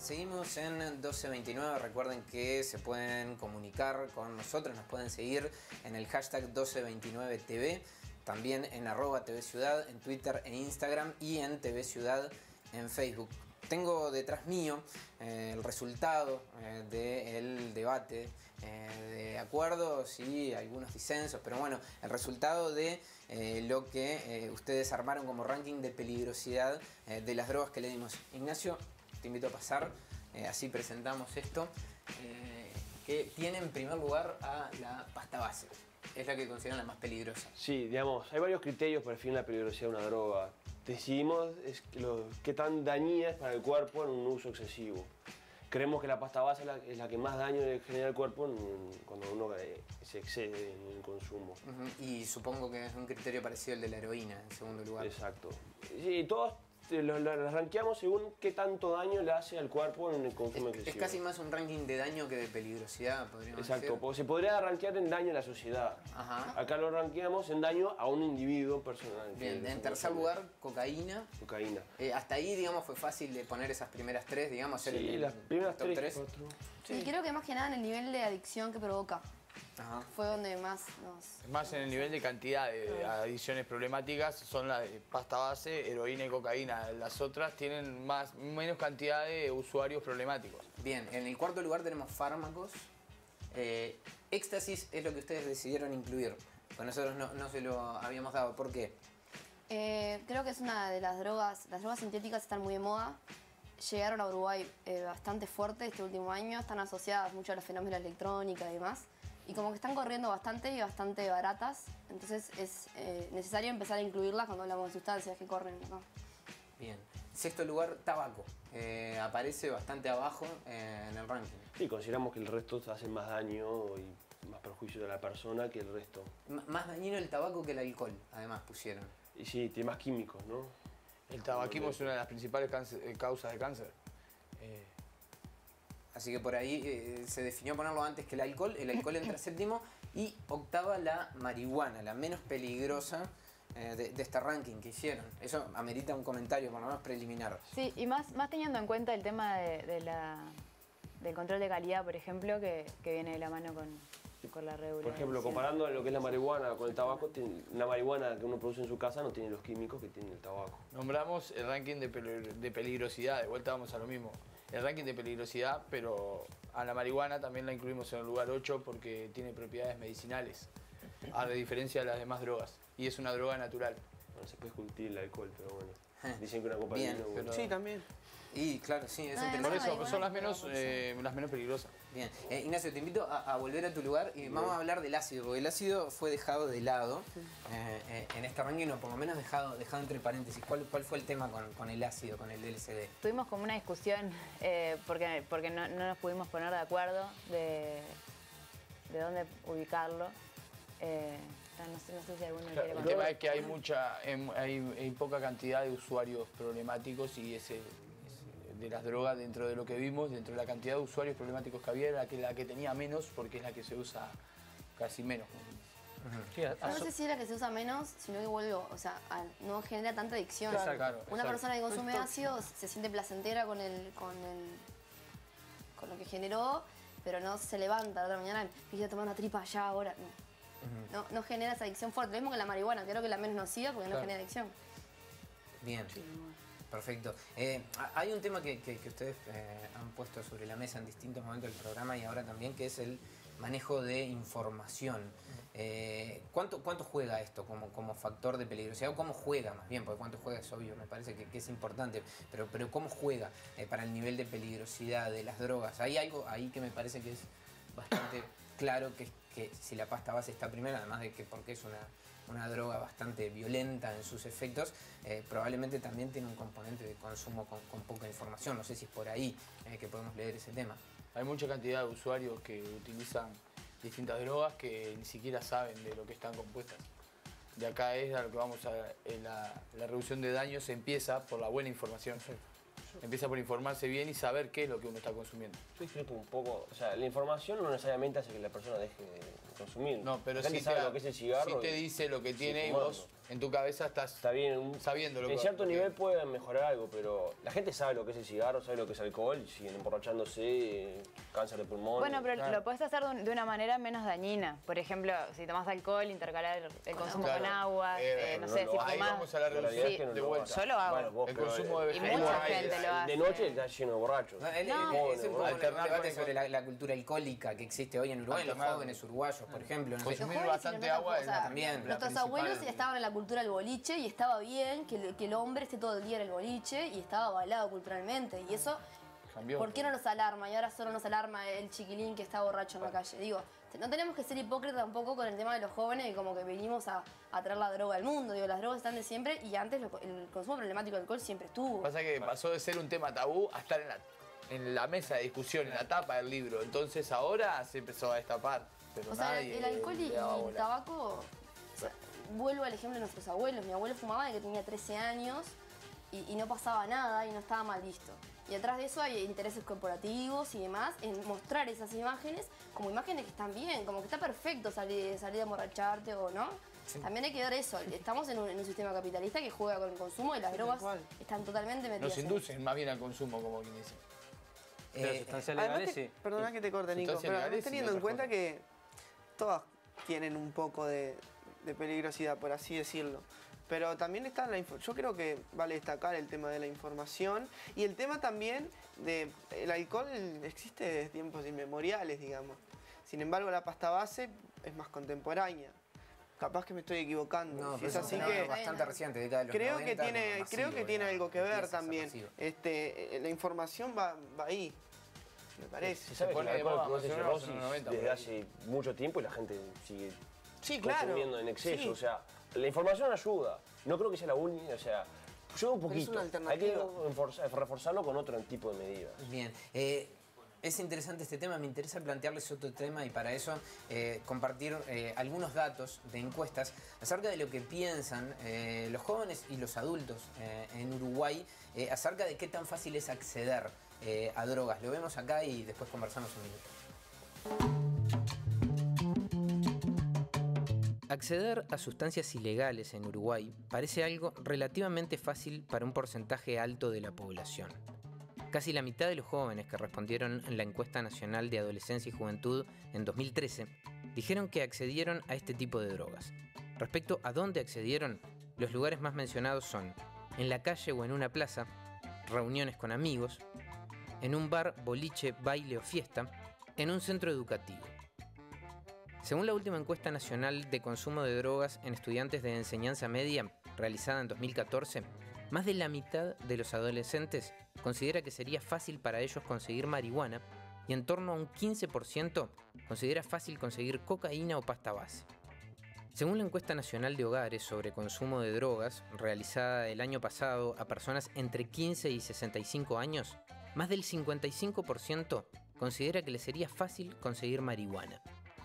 Seguimos en 1229. Recuerden que se pueden comunicar con nosotros, nos pueden seguir en el hashtag 1229TV, también en arroba TV Ciudad, en Twitter e Instagram y en TV Ciudad en Facebook. Tengo detrás mío eh, el resultado eh, del debate eh, de acuerdos y algunos disensos, pero bueno, el resultado de eh, lo que ustedes armaron como ranking de peligrosidad de las drogas que le dimos. Ignacio, te invito a pasar, eh, así presentamos esto, eh, que tiene en primer lugar a la pasta base, es la que consideran la más peligrosa. Sí, digamos, hay varios criterios para definir la peligrosidad de una droga. Decidimos es lo- qué tan dañina es para el cuerpo en un uso excesivo. Creemos que la pasta base es la, es la que más daño le genera al cuerpo en- cuando uno eh, se excede en el consumo. Y supongo que es un criterio parecido al de la heroína, en segundo lugar. Exacto. Sí, todos eh, lo- lo- las rankeamos según qué tanto daño le hace al cuerpo en el consumo Es excesivo. casi más un ranking de daño que de peligrosidad, podríamos Exacto, decir. porque se podría rankear en daño a la sociedad. Ajá. Acá lo rankeamos en daño a un individuo personal. Bien, es en tercer lugar, cocaína. Cocaína. Eh, hasta ahí, digamos, fue fácil de poner esas primeras tres, digamos, hacer Sí, el, las el primeras top tres, tres. cuatro. Y creo que más que nada en el nivel de adicción que provoca. Fue donde más nos... Más en el nivel de cantidad de adicciones problemáticas son las de pasta base, heroína y cocaína. Las otras tienen más, menos cantidad de usuarios problemáticos. Bien, en el cuarto lugar tenemos fármacos. Eh, éxtasis es lo que ustedes decidieron incluir. Pues nosotros no, no se lo habíamos dado. ¿Por qué? Eh, creo que es una de las drogas, las drogas sintéticas están muy de moda. Llegaron a Uruguay eh, bastante fuerte este último año, están asociadas mucho a los fenómenos de la electrónica y demás. Y como que están corriendo bastante y bastante baratas, entonces es eh, necesario empezar a incluirlas cuando hablamos de sustancias que corren. ¿no? Bien. Sexto lugar, tabaco. Eh, aparece bastante abajo eh, en el ranking. Y consideramos que el resto hace más daño y más perjuicio de la persona que el resto. M- más dañino el tabaco que el alcohol, además pusieron. Y sí, tiene más químicos, ¿no? El tabaquismo es una de las principales eh, causas de cáncer. Eh, Así que por ahí eh, se definió ponerlo antes que el alcohol. El alcohol entra séptimo. Y octava la marihuana, la menos peligrosa eh, de, de este ranking que hicieron. Eso amerita un comentario, por lo menos preliminar. Sí, y más, más teniendo en cuenta el tema de, de la, del control de calidad, por ejemplo, que, que viene de la mano con, con la regulación. Por ejemplo, comparando lo que es la marihuana con el tabaco, una marihuana que uno produce en su casa no tiene los químicos que tiene el tabaco. Nombramos el ranking de, de peligrosidad, de vuelta vamos a lo mismo. El ranking de peligrosidad, pero a la marihuana también la incluimos en el lugar 8 porque tiene propiedades medicinales, a diferencia de las demás drogas. Y es una droga natural. Bueno, se puede discutir el alcohol, pero bueno. Dicen que una copa de Bien, vino, pero- bueno. Sí, también. Y claro, sí, es No, además tema. Por eso, son las menos, eh, las menos peligrosas. Bien, Eh, Ignacio, te invito a, a volver a tu lugar y vamos a hablar del ácido, porque el ácido fue dejado de lado eh, eh, en este ranking, o por lo menos dejado, dejado entre paréntesis. ¿Cuál, cuál fue el tema con, con el ácido, con el LSD? Tuvimos como una discusión eh, porque, porque no, no nos pudimos poner de acuerdo de, de dónde ubicarlo. Eh, no, sé, no sé si alguno quiere El tema es que hay mucha, em, hay, hay poca cantidad de usuarios problemáticos y ese- de las drogas dentro de lo que vimos, dentro de la cantidad de usuarios problemáticos que había, era la que, la que tenía menos porque es la que se usa casi menos. Sí, a- Yo no sé si es la que se usa menos, sino que vuelvo, o sea, a- no genera tanta adicción. Claro, Una exacto. persona que consume ácido se siente placentera con el, con el, con lo que generó, pero no se levanta la otra mañana y tomar una tripa allá ahora. No. No, no genera esa adicción fuerte. Lo mismo que la marihuana, creo que la menos nociva porque no genera adicción. Bien, perfecto. Eh, hay un tema que, que- que ustedes eh, han puesto sobre la mesa en distintos momentos del programa y ahora también, que es el manejo de información. Eh, ¿cuánto, ¿Cuánto juega esto como, como factor de peligrosidad? ¿O cómo juega más bien? Porque cuánto juega es obvio, me parece que, que es importante. Pero, pero ¿cómo juega eh, para el nivel de peligrosidad de las drogas? Hay algo ahí que me parece que es bastante claro, que, es que si la pasta base está primero, además de que porque es una, una droga bastante violenta en sus efectos, eh, probablemente también tiene un componente de consumo con, con poca información. No sé si es por ahí eh, que podemos leer ese tema. Hay mucha cantidad de usuarios que utilizan distintas drogas que ni siquiera saben de lo que están compuestas. De acá es a lo que vamos a la, la reducción de daños empieza por la buena información. Empieza por informarse bien y saber qué es lo que uno está consumiendo. Yo discrepo un poco, o sea, la información no necesariamente hace que la persona deje de consumir. No, pero la si sabe te, lo que es el cigarro. si te y- dice lo que sí, tiene y vos en tu cabeza estás Está bien, un- sabiendo lo que en cierto nivel puede mejorar algo, pero la gente sabe lo que es el cigarro, sabe lo que es alcohol, siguen emborrachándose, cáncer de pulmón. Bueno, pero Claro. lo podés hacer de, un- de una manera menos dañina. Por ejemplo, si tomás alcohol, intercalar el consumo Claro. con agua, Eh, eh, no no sé, si hago. Ahí vamos a la es que no de vuelta. hago. Yo lo hago. Bueno, vos, El consumo de Y vegetal. mucha gente lo hace. De noche está lleno de borrachos. No, es un poco sobre la, la cultura alcohólica que existe hoy en Uruguay, los jóvenes uruguayos, por ejemplo. no. Consumir bastante agua otros, es o sea, también Nuestros abuelos estaban en la cultura del boliche y estaba bien que, el- que el hombre esté todo el día en el boliche y estaba avalado culturalmente. Y eso, Cambió. ¿por qué no nos alarma? Y ahora solo nos alarma el chiquilín que está borracho en la calle. Digo, no tenemos que ser hipócritas tampoco con el tema de los jóvenes y como que venimos a, a traer la droga al mundo. Digo, las drogas están de siempre y antes lo- el consumo problemático de alcohol siempre estuvo. Pasa que pasó de ser un tema tabú a estar en la, en la mesa de discusión, en la tapa del libro. Entonces ahora se empezó a destapar. Pero O sea, nadie el alcohol y, el tabaco, o sea, vuelvo al ejemplo de nuestros abuelos. Mi abuelo fumaba desde que tenía 13 años y, y no pasaba nada y no estaba mal visto. Y atrás de eso hay intereses corporativos y demás en mostrar esas imágenes como imágenes que están bien, como que está perfecto salir, salir a emborracharte o no. También hay que ver eso. Estamos en un, en un sistema capitalista que juega con el consumo y las Sí, drogas están totalmente metidas. Nos inducen más bien al consumo, como quien dice. Pero Eh, sustancias Además, legales sí. perdona que te corte, Nico, Sustancias pero legales además teniendo en cuenta cosas. que todas tienen un poco de, de peligrosidad, por así decirlo. Pero también está la info- yo creo que vale destacar el tema de la información y el tema también de el alcohol existe desde tiempos inmemoriales, digamos. Sin embargo, la pasta base es más contemporánea. Capaz que me estoy equivocando. No, Si es así que bastante reciente, de los creo 90, que tiene masivo, creo que tiene algo que ver también. Este, eh, la información va, va ahí. Me parece. Se el pone de alcohol moda produce más o menos en cirrosis los 90 desde hace mucho tiempo y la gente sigue Sí, claro. consumiendo en exceso. Sí. O sea, la información ayuda. No creo que sea la única, o sea, ayuda un Pero es poquito. una Hay que reforzarlo con otro tipo de medidas. Bien. eh, es interesante este tema, me interesa plantearles otro tema y para eso eh, compartir eh, algunos datos de encuestas acerca de lo que piensan eh, los jóvenes y los adultos eh, en Uruguay eh, acerca de qué tan fácil es acceder eh, a drogas. Lo vemos acá y después conversamos un minuto. Acceder a sustancias ilegales en Uruguay parece algo relativamente fácil para un porcentaje alto de la población. Casi la mitad de los jóvenes que respondieron en la encuesta nacional de adolescencia y juventud en 2013 dijeron que accedieron a este tipo de drogas. Respecto a dónde accedieron, los lugares más mencionados son en la calle o en una plaza, reuniones con amigos, en un bar, boliche, baile o fiesta, en un centro educativo. Según la última encuesta nacional de consumo de drogas en estudiantes de enseñanza media, realizada en 2014, más de la mitad de los adolescentes considera que sería fácil para ellos conseguir marihuana y en torno a un 15% considera fácil conseguir cocaína o pasta base. Según la encuesta nacional de hogares sobre consumo de drogas, realizada el año pasado a personas entre 15 y 65 años, más del 55% considera que le sería fácil conseguir marihuana.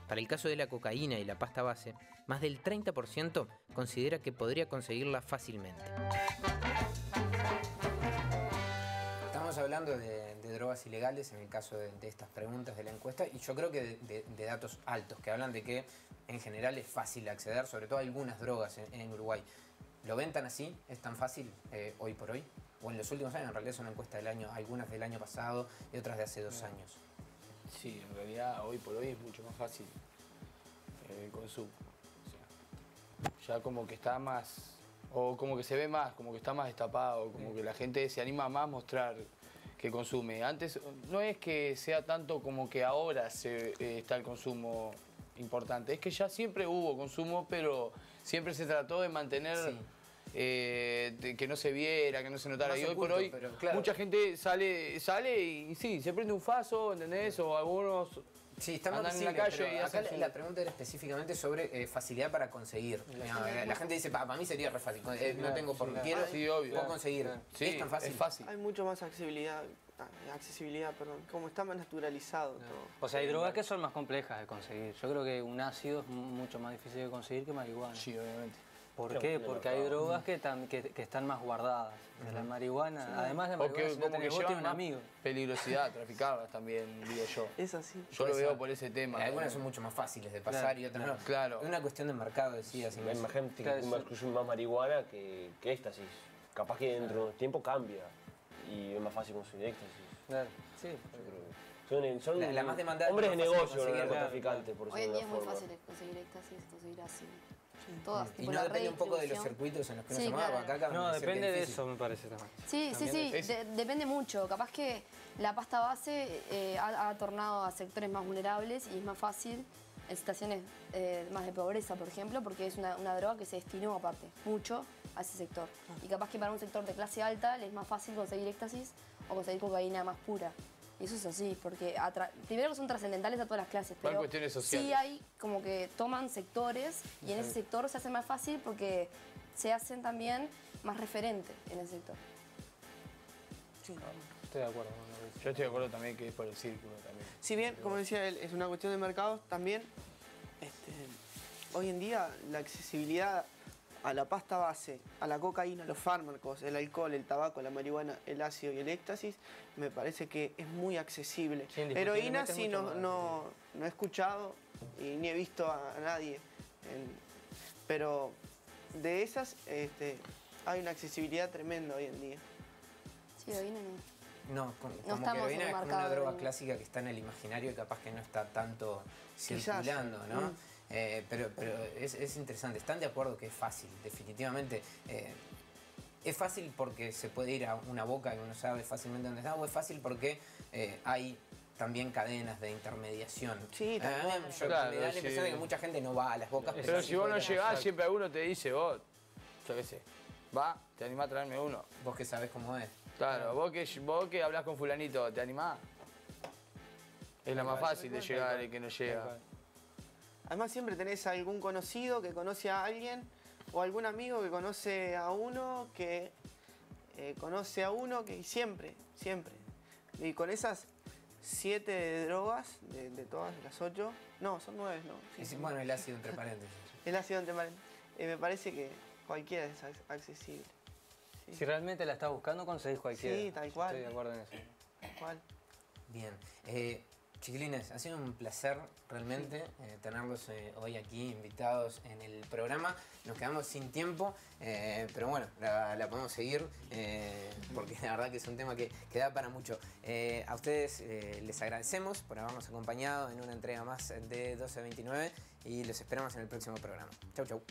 Para el caso de la cocaína y la pasta base, más del 30% considera que podría conseguirla fácilmente. Estamos hablando de, drogas ilegales en el caso de, estas preguntas de la encuesta y yo creo que de, datos altos que hablan de que en general es fácil acceder, sobre todo a algunas drogas en, en Uruguay. ¿Lo ven tan así? ¿Es tan fácil eh, hoy por hoy? ¿O en los últimos años? En realidad es una encuesta del año, algunas del año pasado y otras de hace dos años. Sí, en realidad hoy por hoy es mucho más fácil eh, el consumo. O sea, ya como que está más, o como que se ve más, como que está más destapado, como que la gente se anima más a mostrar que consume. Antes no es que sea tanto como que ahora se, eh, está el consumo importante, es que ya siempre hubo consumo, pero siempre se trató de mantener... eh, que no se viera, que no se notara. Más y hoy por hoy pero claro. mucha gente sale, sale y, sí, se prende un faso, ¿entendés? O algunos Sí, está andan en la calle y acá la, pregunta era específicamente sobre eh, facilidad para conseguir. No, la gente dice, "Pa, para mí sería re fácil. eh, no tengo por qué claro. quiero, Sí, obvio. puedo conseguir. Sí, es tan fácil. es fácil. Hay mucho más accesibilidad, ah, accesibilidad, perdón, como está más naturalizado todo. O sea, hay drogas que son más complejas de conseguir. Yo creo que un ácido es mucho más difícil de conseguir que marihuana. Sí, obviamente. ¿Por qué? Porque hay drogas que, tam- que, que están más guardadas. De la marihuana, Sí. además de marihuana, que si no como que vos, un más amigo. peligrosidad, traficarlas también, digo yo. Es así. Yo lo veo por ese tema. Algunas son mucho más fáciles de pasar Claro, y otras no. Claro. Es una cuestión de mercado, decías. La Inés. gente Claro, que sí. consume más marihuana que, que éxtasis. Capaz que dentro de un tiempo cambia y es más fácil consumir éxtasis. Claro, sí. Son, son La- la más demandada, hombres de más negocio, los narcotraficantes, por Hoy en día es muy fácil conseguir éxtasis, conseguir ácido. Todas, Y tipo no la depende un poco de los circuitos en los que uno Sí, se claro. Acá No, depende de eso, me parece también. Sí, sí, También sí, es- de- depende mucho. Capaz que la pasta base eh, ha, ha tornado a sectores más vulnerables y es más fácil en situaciones eh, más de pobreza, por ejemplo, porque es una, una droga que se destinó aparte mucho a ese sector. Y capaz que para un sector de clase alta le es más fácil conseguir éxtasis o conseguir cocaína más pura. Y eso es así, porque primero que son trascendentales a todas las clases, pero cuestiones sí sociales. hay como que toman sectores y en ese Sí. sector se hace más fácil porque se hacen también más referentes en el sector. Estoy de acuerdo. Yo estoy de acuerdo también que es por el círculo también. Si bien, como decía él, es una cuestión de mercados, también este, hoy en día la accesibilidad a la pasta base, a la cocaína, los fármacos, el alcohol, el tabaco, la marihuana, el ácido y el éxtasis, me parece que es muy accesible. Sí, Heroína sí no, más no, no he escuchado y ni he visto a, a nadie. en- pero de esas este, hay una accesibilidad tremenda hoy en día. Sí, heroína no. No, como, No como que estamos heroína es como una droga clásica que está en el imaginario y capaz que no está tanto Quizás. circulando, ¿no? Mm. Eh, pero pero es, es interesante. ¿Están de acuerdo que es fácil? Definitivamente. eh, ¿Es fácil porque se puede ir a una boca y uno sabe fácilmente dónde está? ¿O es fácil porque eh, hay también cadenas de intermediación? Sí, Eh, cual. yo- Claro, me da la sí. impresión de que mucha gente no va a las bocas. Pero sí si vos no llegás, siempre alguno te dice, vos, yo qué sé, va, te animás a traerme uno. Vos que sabés cómo es. Claro, vos que, vos que hablás con fulanito, ¿te animás? Es la más fácil de llegar y que no llega. Además siempre tenés algún conocido que conoce a alguien o algún amigo que conoce a uno que eh, conoce a uno que siempre, siempre. Y con esas siete drogas, de, de todas las ocho, no, son nueve, no. sí, sí, bueno, el ácido entre paréntesis. El ácido entre paréntesis. Eh, me parece que cualquiera es ac- accesible. Si realmente la estás buscando, conseguís cualquiera. Sí, tal cual. Estoy de acuerdo en eso. Tal cual. Bien. Eh, chiquilines, ha sido un placer realmente eh, tenerlos eh, hoy aquí invitados en el programa. Nos quedamos sin tiempo, eh, pero bueno, la, podemos seguir porque la verdad que es un tema que, que da para mucho. A ustedes les agradecemos por habernos acompañado en una entrega más de 1229 y los esperamos en el próximo programa. Chau, chau.